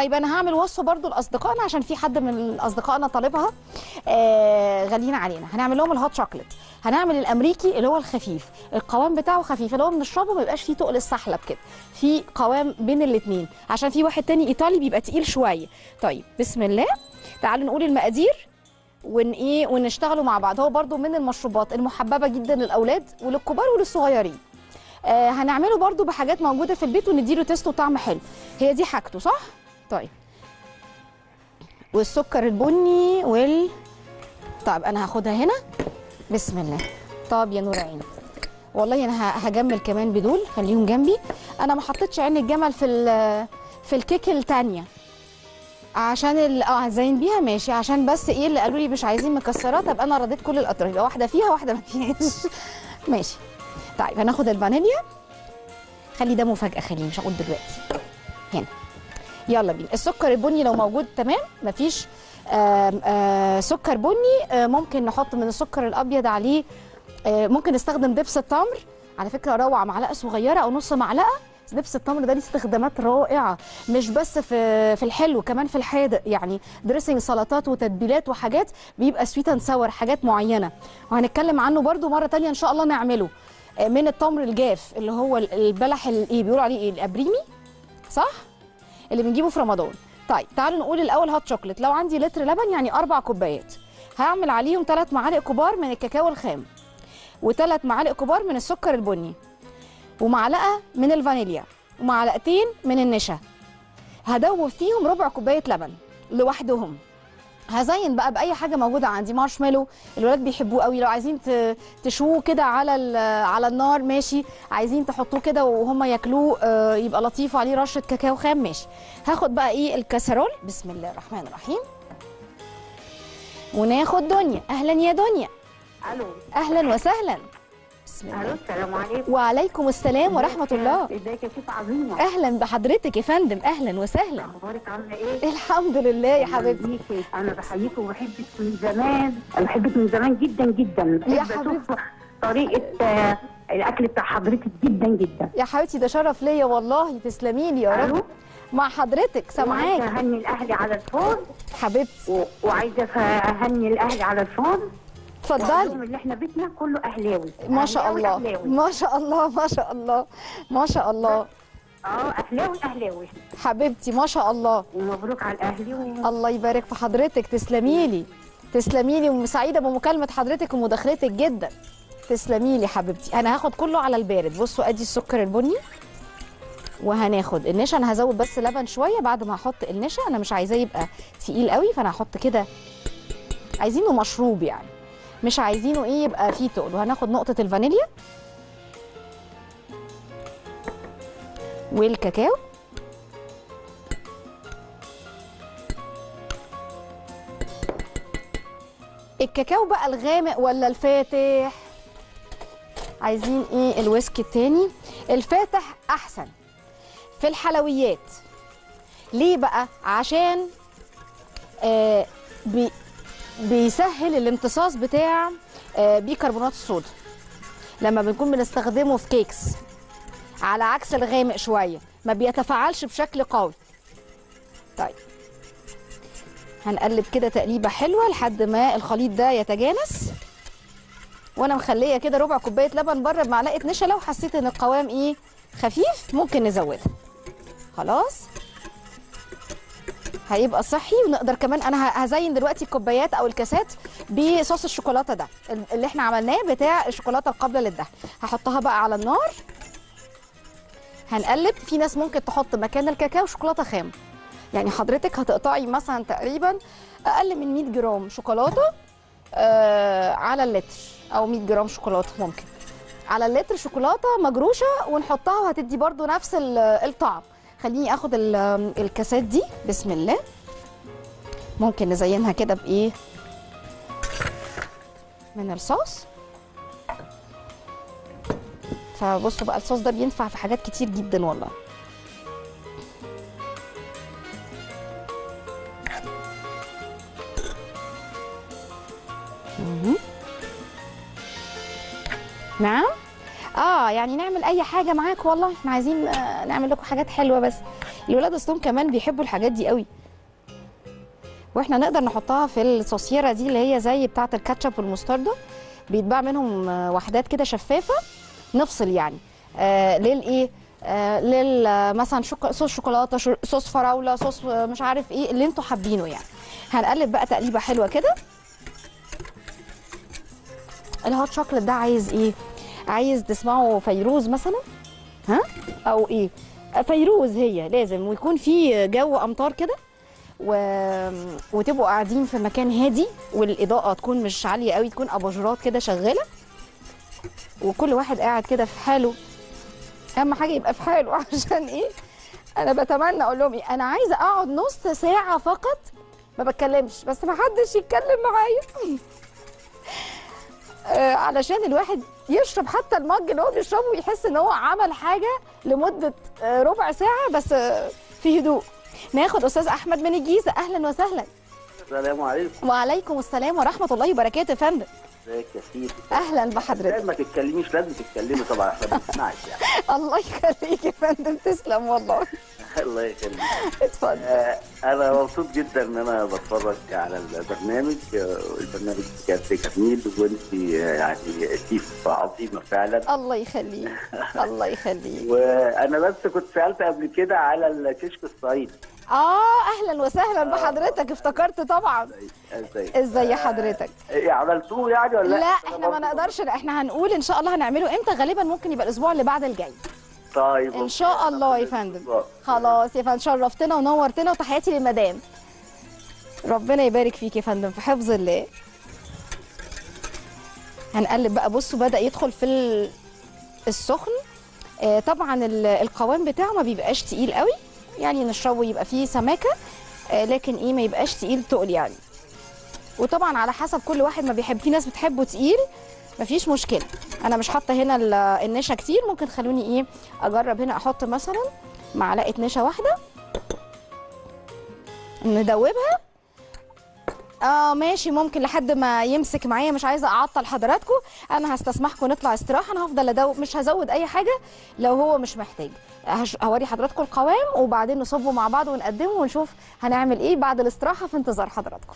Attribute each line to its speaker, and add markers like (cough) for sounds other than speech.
Speaker 1: طيب أنا هعمل وصفة برضو لأصدقائنا عشان في حد من أصدقائنا طالبها. آه غاليين علينا. هنعمل لهم الهوت شوكليت هنعمل الأمريكي اللي هو الخفيف. القوام بتاعه خفيف اللي هو بنشربه ما بيبقاش فيه تقل السحلب كده. في قوام بين الاثنين عشان في واحد تاني إيطالي بيبقى تقيل شوية. طيب بسم الله. تعالوا نقول المقادير. ون إيه ونشتغلوا مع بعض. هو برضو من المشروبات المحببة جدا للأولاد وللكبار وللصغيرين. آه هنعمله برضو بحاجات موجودة في البيت ونديله تيست وطعم حلو. هي دي حاجته صح؟ طيب. والسكر البني وال طيب أنا هاخدها هنا. بسم الله. طب يا نور عيني. والله أنا هجمل كمان بدول خليهم جنبي. أنا ما حطيتش عين الجمل في في الكيك التانية. عشان. آه هزين بيها؟ ماشي. عشان بس إيه اللي قالوا لي مش عايزين مكسرات ابقى أنا رضيت كل الأطراف. يبقى واحدة فيها واحدة ما فيهاش. (laughs) ماشي. طيب هناخد الفانيليا. خلي ده مفاجأة خليه مش هقول دلوقتي. هنا. يلا بينا. السكر البني لو موجود تمام؟ مفيش. آم، آه سكر بني آه ممكن نحط من السكر الأبيض عليه آه ممكن نستخدم دبس التمر. على فكرة روعة معلقة صغيرة أو نص معلقة. دبس التمر ده ليه استخدامات رائعة مش بس في في الحلو كمان في الحادق. يعني دريسنج سلطات وتتبيلات وحاجات بيبقى sweet and sour حاجات معينة. وهنتكلم عنه برده مرة تانية إن شاء الله نعمله. آه، من التمر الجاف اللي هو البلح الايه بيقولوا عليه إيه الأبريمي؟ صح؟ اللي بنجيبه في رمضان. طيب تعالوا نقول الأول hot chocolate لو عندي لتر لبن يعني أربع كوبايات. هعمل عليهم ثلاث معالق كبار من الكاكاو الخام وثلاث معالق كبار من السكر البني ومعلقة من الفانيليا ومعلقتين من النشا. هدوب فيهم ربع كوباية لبن لوحدهم. هزين بقى بأي حاجة موجودة عندي. مارشميلو الولاد بيحبوه قوي. لو عايزين تشوه كده على ال- على النار ماشي. عايزين تحطوه كده وهم ياكلوه آه، يبقى لطيف وعليه رشة كاكاو خام ماشي. هاخد بقى إيه؟ الكاسرول. بسم الله الرحمن الرحيم. وناخد دنيا. أهلا يا دنيا.
Speaker 2: ألو.
Speaker 1: أهلا وسهلا. الله
Speaker 2: السلام عليكم.
Speaker 1: وعليكم السلام ورحمة الله.
Speaker 2: إزيك يا شيف عظيمة.
Speaker 1: أهلا بحضرتك يا فندم. أهلا وسهلا.
Speaker 2: أخبارك عاملة إيه؟
Speaker 1: الحمد لله يا حبيبتي.
Speaker 2: أنا بحييك وبحبك من زمان. أنا بحبك من زمان جدا جدا.
Speaker 1: يا حبيبتي.
Speaker 2: طريقة آه، الأكل بتاع حضرتك جدا جدا.
Speaker 1: يا حبيبتي ده شرف ليا والله. تسلمي لي يا رب. مع حضرتك
Speaker 2: وعايزة
Speaker 1: سامعاك
Speaker 2: أهني الأهلي على الفون
Speaker 1: حبيبتي.
Speaker 2: وعايزة أهني الأهلي على الفون
Speaker 1: اتفضلي
Speaker 2: لهم اللي إحنا بيتنا كله أهلاوي.
Speaker 1: ما شاء الله.
Speaker 2: أهلاوي.
Speaker 1: ما شاء الله ما شاء الله ما شاء الله.
Speaker 2: آه أهلاوي أهلاوي.
Speaker 1: حبيبتي ما شاء الله.
Speaker 2: ومبروك على الأهلي و...
Speaker 1: الله يبارك في حضرتك. تسلمي لي. تسلمي لي. وسعيدة بمكالمة حضرتك ومداخلتك جدا. تسلمي لي حبيبتي. أنا هاخد كله على البارد. بصوا أدي السكر البني. وهناخد النشا. أنا هزود بس لبن شوية. بعد ما أحط النشا أنا مش عايزاه يبقى تقيل قوي فأنا هحط كده. عايزينه مشروب يعني. مش عايزينه إيه يبقى فيه تقل. وهناخد نقطة الفانيليا والكاكاو. الكاكاو بقى الغامق ولا الفاتح؟ عايزين إيه؟ الويسكي التاني. الفاتح أحسن. في الحلويات. ليه بقى؟ عشان آه بيسهل الامتصاص بتاع آه بيكربونات الصودا. لما بنكون بنستخدمه في كيكس على عكس الغامق شوية ما بيتفاعلش بشكل قوي. طيب. هنقلب كده تقليبة حلوة لحد ما الخليط ده يتجانس. وأنا مخلية كده ربع كوباية لبن بره بمعلقة نشا لو حسيت إن القوام إيه خفيف ممكن نزودها. خلاص؟ هيبقى صحي ونقدر كمان أنا هزين دلوقتي الكوبايات أو الكاسات بصوص الشوكولاتة ده. اللي إحنا عملناه بتاع الشوكولاتة القابلة للدهن هحطها بقى على النار. هنقلب. في ناس ممكن تحط مكان الكاكاو شوكولاتة خام. يعني حضرتك هتقطعي مثلا تقريبا أقل من 100 جرام شوكولاتة آه على اللتر أو 100 جرام شوكولاتة ممكن. على اللتر شوكولاتة مجروشة ونحطها وهتدي برضو نفس ال- الطعم. خليني آخد ال- الكاسات دي. بسم الله. ممكن نزينها كده بإيه؟ من الصوص. فبصوا بقى الصوص ده بينفع في حاجات كتير جدا والله. نعم؟ يعني نعمل أي حاجة معاك والله. إحنا عايزين آه، نعمل لكم حاجات حلوة بس. الولاد أصلهم كمان بيحبوا الحاجات دي قوي. وإحنا نقدر نحطها في الصوصيره دي اللي هي زي بتاعة الكاتشب والمستردة بيتباع منهم آه، وحدات كده شفافة. نفصل يعني. آه للايه آه لل آه، مثلا شوك... صوص شوكولاتة شو... صوص فراولة صوص مش عارف إيه اللي أنتوا حابينه يعني. هنقلب بقى تقليبة حلوة كده. ال hot chocolate ده عايز إيه؟ عايز تسمعوا فيروز مثلا؟ ها؟ أو إيه؟ فيروز هي لازم. ويكون في جو أمطار كده و... وتبقوا قاعدين في مكان هادي والإضاءة تكون مش عالية قوي تكون أباجورات كده شغالة. وكل واحد قاعد كده في حاله. أهم حاجة يبقى في حاله (laughs) عشان إيه؟ أنا بتمنى أقول لهم إيه؟ أنا عايزة أقعد نص ساعة فقط. ما بتكلمش بس ما حدش يتكلم معايا. (laughs) آه، علشان الواحد يشرب حتى المج اللي هو بيشربه ويحس إن هو عمل حاجة لمدة آه، ربع ساعة بس آه، في هدوء. ناخد أستاذ أحمد من الجيزة. أهلا وسهلا.
Speaker 3: السلام عليكم.
Speaker 1: وعليكم السلام ورحمة الله وبركاته يا فندم.
Speaker 3: ازيك يا سيدي؟
Speaker 1: أهلا بحضرتك.
Speaker 3: ما تتكلميش لازم تتكلمي طبعا إحنا بنسمعك يعني. (laughs)
Speaker 1: الله يخليك يا فندم تسلم والله. (laughs)
Speaker 3: الله يخليك.
Speaker 1: اتفضل.
Speaker 3: آه، أنا مبسوط جدا إن أنا بتفرج على البرنامج. آه، البرنامج بجد جميل وأنت آه، يعني شيف عظيمه فعلا.
Speaker 1: الله يخليك (laughs) الله يخليك.
Speaker 3: وأنا بس كنت سألت قبل كده على الكشك الصعيدي.
Speaker 1: آه أهلا وسهلا بحضرتك افتكرت طبعا.
Speaker 3: إزاي
Speaker 1: إزاي؟ حضرتك؟
Speaker 3: إيه عملتوه يعني ولا
Speaker 1: لأ؟ إحنا ما نقدرش إحنا هنقول إن شاء الله هنعمله إمتى؟ غالبا ممكن يبقى الأسبوع اللي بعد الجاي.
Speaker 3: طيب
Speaker 1: إن شاء الله يا فندم. خلاص يا فندم شرفتنا ونورتنا وتحياتي للمدام. ربنا يبارك فيك يا فندم في حفظ الله. هنقلب بقى بصوا بدأ يدخل في ال- السخن. آه، طبعا ال- القوام بتاعه ما بيبقاش تقيل قوي. يعني نشربه يبقى فيه سماكة آه، لكن إيه ما يبقاش تقيل تقل يعني. وطبعا على حسب كل واحد ما بيحب في ناس بتحبه تقيل مفيش مشكلة. أنا مش حاطة هنا ال- النشا كتير ممكن خلوني إيه أجرب هنا أحط مثلا معلقة نشا واحدة ندوبها. آه ماشي ممكن لحد ما يمسك معايا مش عايزة أعطل حضراتكم أنا هستسمحكم نطلع استراحة أنا هفضل ادوب مش هزود أي حاجة لو هو مش محتاج. هوري حضراتكم القوام وبعدين نصبه مع بعض ونقدمه ونشوف هنعمل إيه بعد الاستراحة في انتظار حضراتكم.